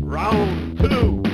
Round two.